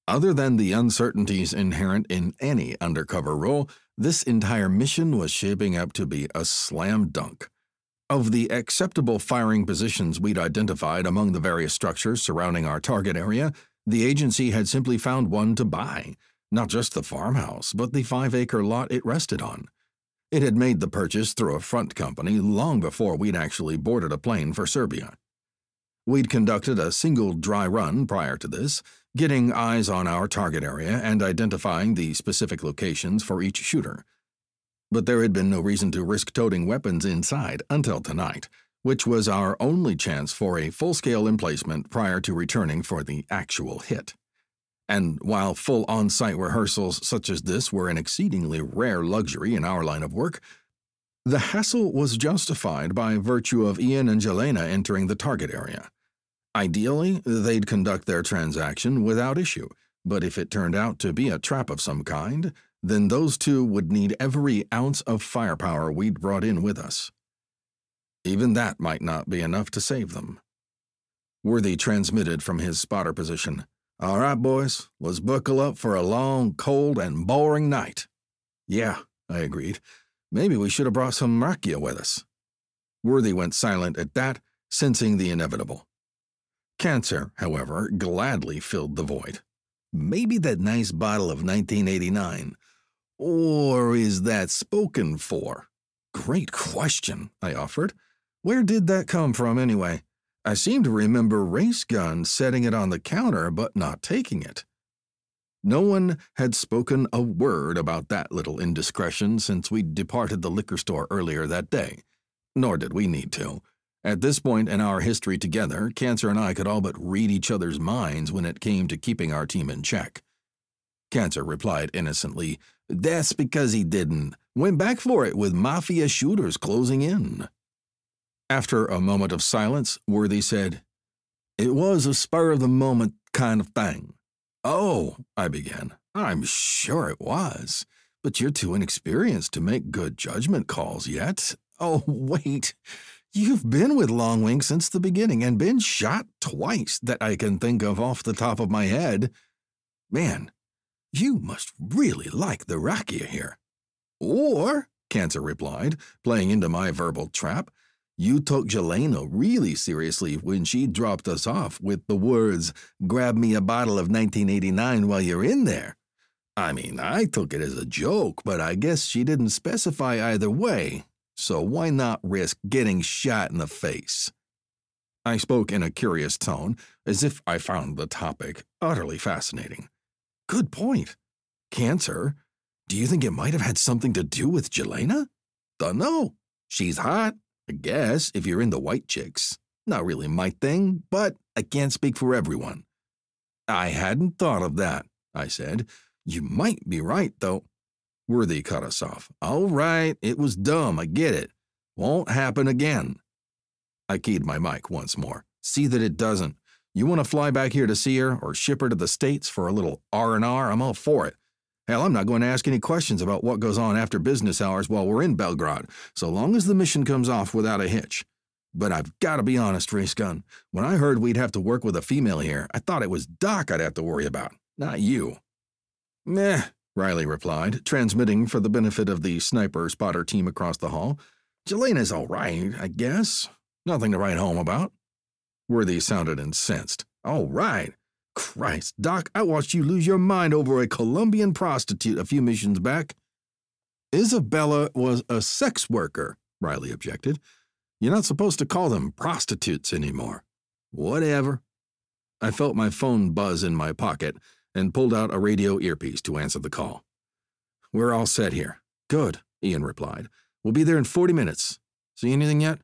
Other than the uncertainties inherent in any undercover role, this entire mission was shaping up to be a slam dunk. Of the acceptable firing positions we'd identified among the various structures surrounding our target area, the agency had simply found one to buy, not just the farmhouse, but the five acre lot it rested on. It had made the purchase through a front company long before we'd actually boarded a plane for Serbia. We'd conducted a single dry run prior to this, getting eyes on our target area and identifying the specific locations for each shooter. But there had been no reason to risk toting weapons inside until tonight, which was our only chance for a full scale emplacement prior to returning for the actual hit. And while full on site rehearsals such as this were an exceedingly rare luxury in our line of work, the hassle was justified by virtue of Ian and Jelena entering the target area. Ideally, they'd conduct their transaction without issue, but if it turned out to be a trap of some kind, then those two would need every ounce of firepower we'd brought in with us. Even that might not be enough to save them. Worthy transmitted from his spotter position. All right, boys, let's buckle up for a long, cold, and boring night. Yeah, I agreed. Maybe we should have brought some rakia with us. Worthy went silent at that, sensing the inevitable. Cancer, however, gladly filled the void. Maybe that nice bottle of 1989. Or is that spoken for? Great question, I offered. Where did that come from anyway? I seem to remember Race Gun setting it on the counter but not taking it. No one had spoken a word about that little indiscretion since we departed the liquor store earlier that day, nor did we need to. At this point in our history together, Cancer and I could all but read each other's minds when it came to keeping our team in check. Cancer replied innocently, That's because he didn't. Went back for it with mafia shooters closing in. After a moment of silence, Worthy said, It was a spur of the moment kind of thing. Oh, I began. I'm sure it was. But you're too inexperienced to make good judgment calls yet. Oh, wait. You've been with Longwing since the beginning and been shot twice that I can think of off the top of my head. Man, you must really like the rakia here. Or, Cancer replied, playing into my verbal trap, you took Jelena really seriously when she dropped us off with the words, grab me a bottle of 1989 while you're in there. I mean, I took it as a joke, but I guess she didn't specify either way, so why not risk getting shot in the face? I spoke in a curious tone, as if I found the topic utterly fascinating. Good point. Cancer? Do you think it might have had something to do with Jelena? Dunno. She's hot, I guess, if you're into white chicks. Not really my thing, but I can't speak for everyone. I hadn't thought of that, I said. You might be right, though. Worthy cut us off. All right, it was dumb, I get it. Won't happen again. I keyed my mic once more. See that it doesn't. You want to fly back here to see her or ship her to the States for a little R&R, I'm all for it. Hell, I'm not going to ask any questions about what goes on after business hours while we're in Belgrade, so long as the mission comes off without a hitch. But I've got to be honest, Race Gun. When I heard we'd have to work with a female here, I thought it was Doc I'd have to worry about, not you. Meh, Riley replied, transmitting for the benefit of the sniper spotter team across the hall. Jelena's all right, I guess. Nothing to write home about. Worthy sounded incensed. All right. Christ, Doc, I watched you lose your mind over a Colombian prostitute a few missions back. Isabella was a sex worker, Riley objected. You're not supposed to call them prostitutes anymore. Whatever. I felt my phone buzz in my pocket and pulled out a radio earpiece to answer the call. We're all set here. Good, Ian replied. We'll be there in 40 minutes. See anything yet?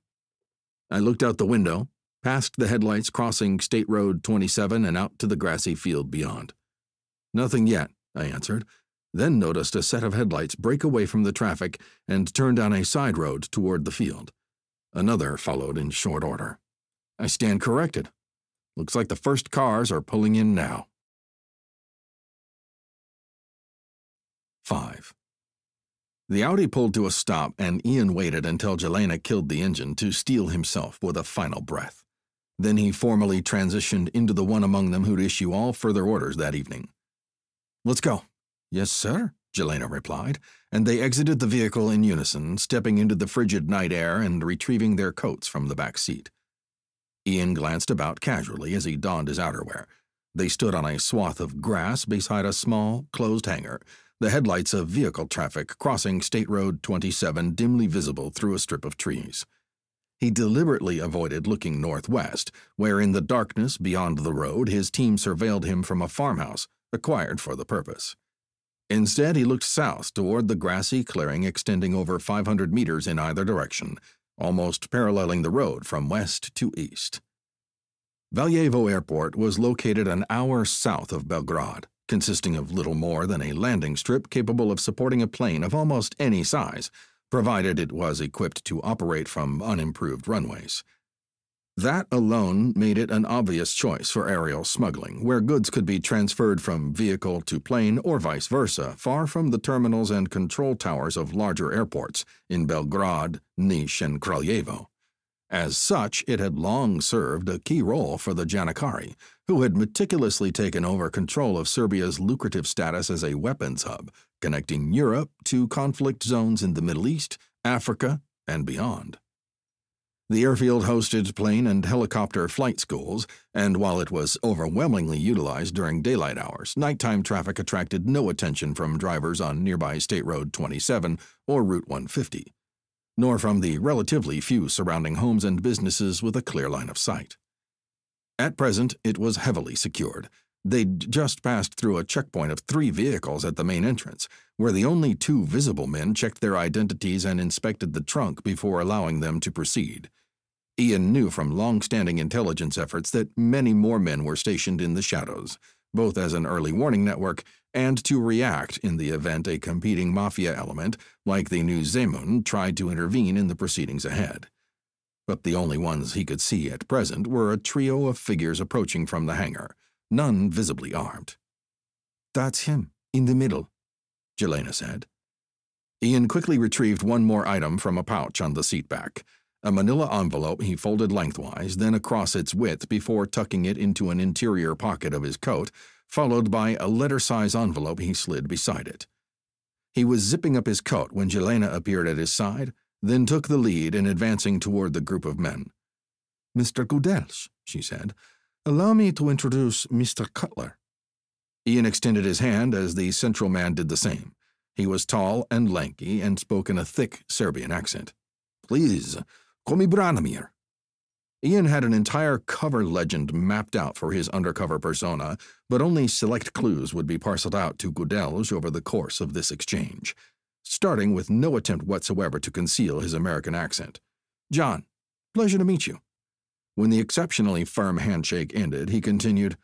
I looked out the window, past the headlights crossing State Road 27 and out to the grassy field beyond. Nothing yet, I answered, then noticed a set of headlights break away from the traffic and turn down a side road toward the field. Another followed in short order. I stand corrected. Looks like the first cars are pulling in now. 5. The Audi pulled to a stop, and Ian waited until Jelena killed the engine to steel himself with a final breath. Then he formally transitioned into the one among them who'd issue all further orders that evening. Let's go. Yes, sir, Jelena replied, and they exited the vehicle in unison, stepping into the frigid night air and retrieving their coats from the back seat. Ian glanced about casually as he donned his outerwear. They stood on a swath of grass beside a small, closed hangar, the headlights of vehicle traffic crossing State Road 27 dimly visible through a strip of trees. He deliberately avoided looking northwest, where in the darkness beyond the road his team surveilled him from a farmhouse acquired for the purpose. Instead, he looked south toward the grassy clearing extending over 500 meters in either direction, almost paralleling the road from west to east. Valjevo Airport was located an hour south of Belgrade, consisting of little more than a landing strip capable of supporting a plane of almost any size, provided it was equipped to operate from unimproved runways. That alone made it an obvious choice for aerial smuggling, where goods could be transferred from vehicle to plane or vice versa, far from the terminals and control towers of larger airports in Belgrade, Niš, and Kraljevo. As such, it had long served a key role for the Janikari, who had meticulously taken over control of Serbia's lucrative status as a weapons hub, connecting Europe to conflict zones in the Middle East, Africa, and beyond. The airfield hosted plane and helicopter flight schools, and while it was overwhelmingly utilized during daylight hours, nighttime traffic attracted no attention from drivers on nearby State Road 27 or Route 150, nor from the relatively few surrounding homes and businesses with a clear line of sight. At present, it was heavily secured. They'd just passed through a checkpoint of three vehicles at the main entrance, where the only two visible men checked their identities and inspected the trunk before allowing them to proceed. Ian knew from long-standing intelligence efforts that many more men were stationed in the shadows, both as an early warning network and to react in the event a competing mafia element, like the new Zemun, tried to intervene in the proceedings ahead. But the only ones he could see at present were a trio of figures approaching from the hangar, none visibly armed. That's him, in the middle, Jelena said. Ian quickly retrieved one more item from a pouch on the seat back, a manila envelope he folded lengthwise, then across its width before tucking it into an interior pocket of his coat, followed by a letter-size envelope he slid beside it. He was zipping up his coat when Jelena appeared at his side, then took the lead in advancing toward the group of men. Mr. Gudelj, she said, allow me to introduce Mr. Cutler. Ian extended his hand as the central man did the same. He was tall and lanky and spoke in a thick Serbian accent. Please, Call me Branimir. Ian had an entire cover legend mapped out for his undercover persona, but only select clues would be parceled out to Gudelj over the course of this exchange, starting with no attempt whatsoever to conceal his American accent. John, pleasure to meet you. When the exceptionally firm handshake ended, he continued,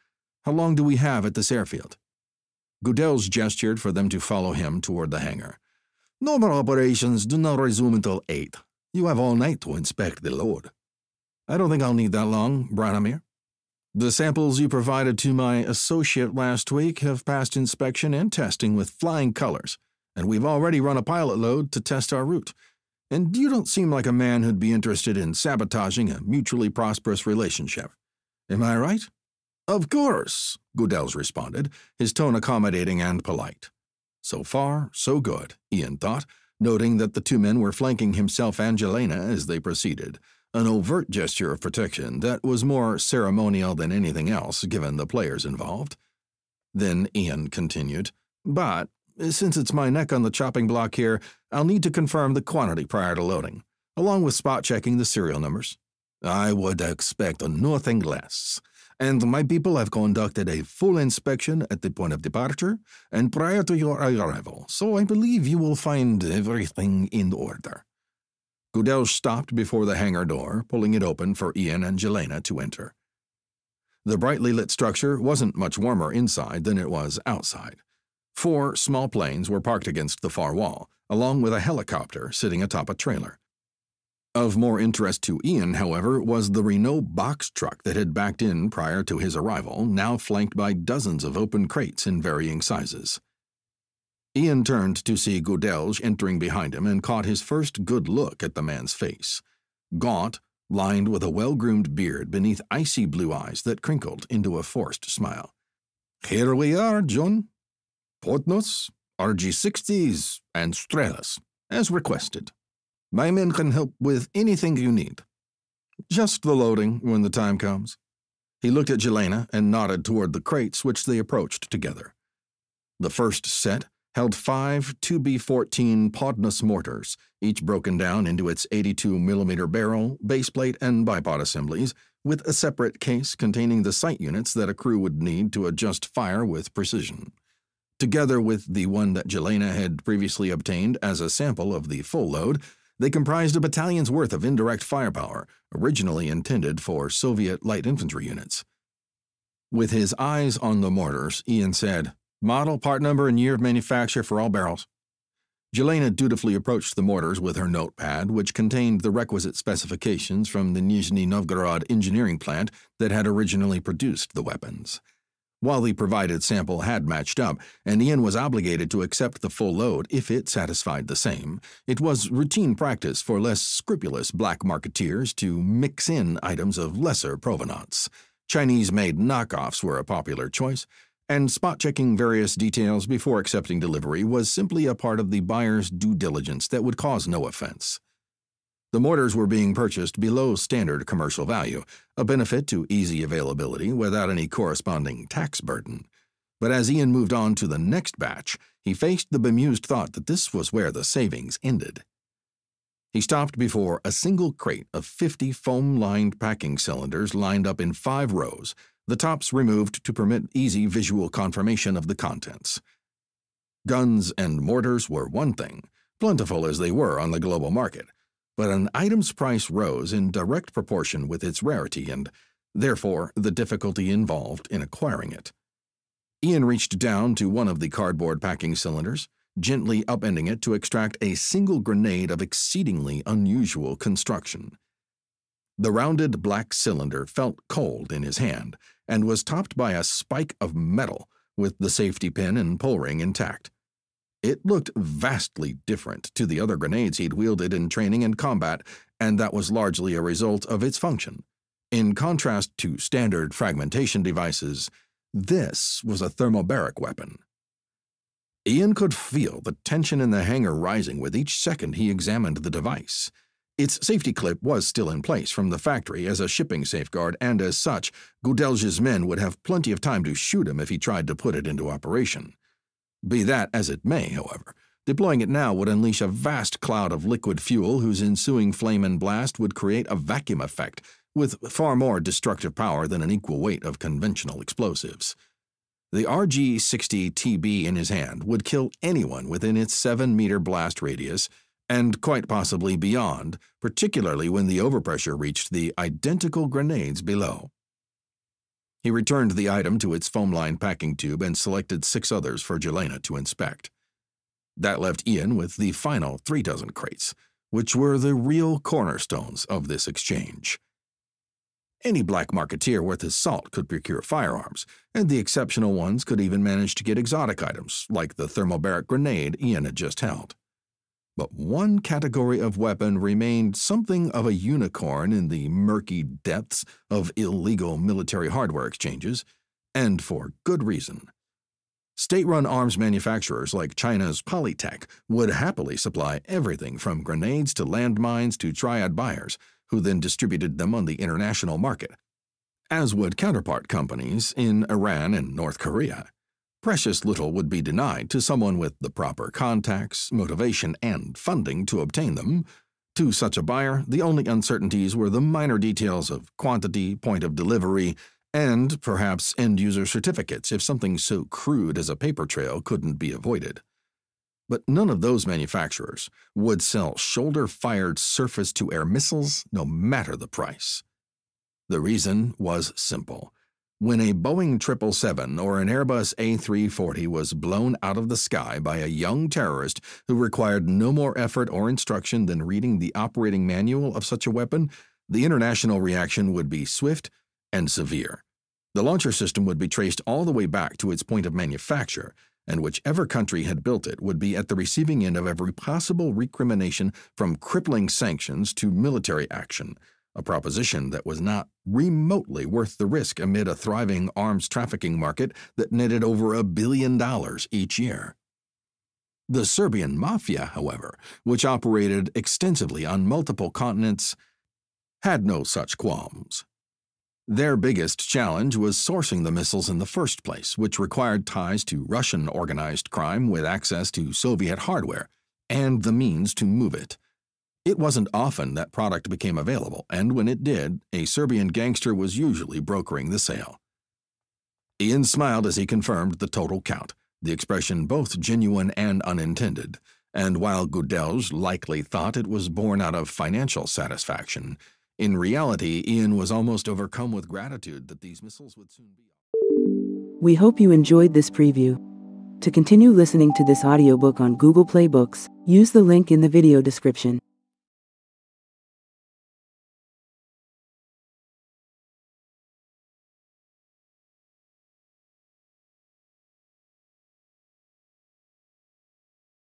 How long do we have at this airfield? Gudelj gestured for them to follow him toward the hangar. Normal operations do not resume until 8. You have all night to inspect the load. I don't think I'll need that long, Branimir. The samples you provided to my associate last week have passed inspection and testing with flying colors, and we've already run a pilot load to test our route. And you don't seem like a man who'd be interested in sabotaging a mutually prosperous relationship. Am I right? Of course, Gudelj responded, his tone accommodating and polite. So far, so good, Ian thought, noting that the two men were flanking himself and Jelena as they proceeded, an overt gesture of protection that was more ceremonial than anything else given the players involved. Then Ian continued, But, Uh, since it's my neck on the chopping block here, I'll need to confirm the quantity prior to loading, along with spot checking the serial numbers. I would expect nothing less and my people have conducted a full inspection at the point of departure and prior to your arrival, so I believe you will find everything in order. Gudelj stopped before the hangar door, pulling it open for Ian and Jelena to enter. The brightly lit structure wasn't much warmer inside than it was outside. Four small planes were parked against the far wall, along with a helicopter sitting atop a trailer. Of more interest to Ian, however, was the Renault box truck that had backed in prior to his arrival, now flanked by dozens of open crates in varying sizes. Ian turned to see Gudelj entering behind him and caught his first good look at the man's face. Gaunt, lined with a well-groomed beard beneath icy blue eyes that crinkled into a forced smile. Here we are, John. Podnos, RG60s, and Strelas, as requested. My men can help with anything you need. Just the loading when the time comes. He looked at Jelena and nodded toward the crates which they approached together. The first set held five 2B14 Podnos mortars, each broken down into its 82 millimeter barrel, baseplate, and bipod assemblies, with a separate case containing the sight units that a crew would need to adjust fire with precision. Together with the one that Jelena had previously obtained as a sample of the full load, they comprised a battalion's worth of indirect firepower, originally intended for Soviet light infantry units. With his eyes on the mortars, Ian said, Model, part number, and year of manufacture for all barrels. Jelena dutifully approached the mortars with her notepad, which contained the requisite specifications from the Nizhny Novgorod engineering plant that had originally produced the weapons. While the provided sample had matched up, and Ian was obligated to accept the full load if it satisfied the same, it was routine practice for less scrupulous black marketeers to mix in items of lesser provenance. Chinese made knockoffs were a popular choice, and spot checking various details before accepting delivery was simply a part of the buyer's due diligence that would cause no offense. The mortars were being purchased below standard commercial value, a benefit to easy availability without any corresponding tax burden. But as Ian moved on to the next batch, he faced the bemused thought that this was where the savings ended. He stopped before a single crate of 50 foam lined packing cylinders lined up in five rows, the tops removed to permit easy visual confirmation of the contents. Guns and mortars were one thing, plentiful as they were on the global market but an item's price rose in direct proportion with its rarity and, therefore, the difficulty involved in acquiring it. Ian reached down to one of the cardboard packing cylinders, gently upending it to extract a single grenade of exceedingly unusual construction. The rounded black cylinder felt cold in his hand and was topped by a spike of metal with the safety pin and pull ring intact. It looked vastly different to the other grenades he'd wielded in training and combat, and that was largely a result of its function. In contrast to standard fragmentation devices, this was a thermobaric weapon. Ian could feel the tension in the hangar rising with each second he examined the device. Its safety clip was still in place from the factory as a shipping safeguard, and as such, Gudelj's men would have plenty of time to shoot him if he tried to put it into operation. Be that as it may, however, deploying it now would unleash a vast cloud of liquid fuel whose ensuing flame and blast would create a vacuum effect with far more destructive power than an equal weight of conventional explosives. The RG 60 TB in his hand would kill anyone within its 7 meter blast radius and quite possibly beyond, particularly when the overpressure reached the identical grenades below. He returned the item to its foam lined packing tube and selected six others for Jelena to inspect. That left Ian with the final three dozen crates, which were the real cornerstones of this exchange. Any black marketeer worth his salt could procure firearms, and the exceptional ones could even manage to get exotic items, like the thermobaric grenade Ian had just held. But one category of weapon remained something of a unicorn in the murky depths of illegal military hardware exchanges, and for good reason. State run arms manufacturers like China's Polytech would happily supply everything from grenades to landmines to triad buyers, who then distributed them on the international market, as would counterpart companies in Iran and North Korea. Precious little would be denied to someone with the proper contacts, motivation, and funding to obtain them. To such a buyer, the only uncertainties were the minor details of quantity, point of delivery, and perhaps end user certificates if something so crude as a paper trail couldn't be avoided. But none of those manufacturers would sell shoulder fired surface to air missiles no matter the price. The reason was simple when a Boeing 777 or an Airbus A340 was blown out of the sky by a young terrorist who required no more effort or instruction than reading the operating manual of such a weapon, the international reaction would be swift and severe. The launcher system would be traced all the way back to its point of manufacture, and whichever country had built it would be at the receiving end of every possible recrimination from crippling sanctions to military action a proposition that was not remotely worth the risk amid a thriving arms trafficking market that netted over a billion dollars each year. The Serbian mafia, however, which operated extensively on multiple continents, had no such qualms. Their biggest challenge was sourcing the missiles in the first place, which required ties to Russian organized crime with access to Soviet hardware and the means to move it. It wasn't often that product became available, and when it did, a Serbian gangster was usually brokering the sale. Ian smiled as he confirmed the total count, the expression both genuine and unintended, and while Gudelj likely thought it was born out of financial satisfaction, in reality, Ian was almost overcome with gratitude that these missiles would soon be.
We hope you enjoyed this preview. To continue listening to this audiobook on Google Play Books, use the link in the video description.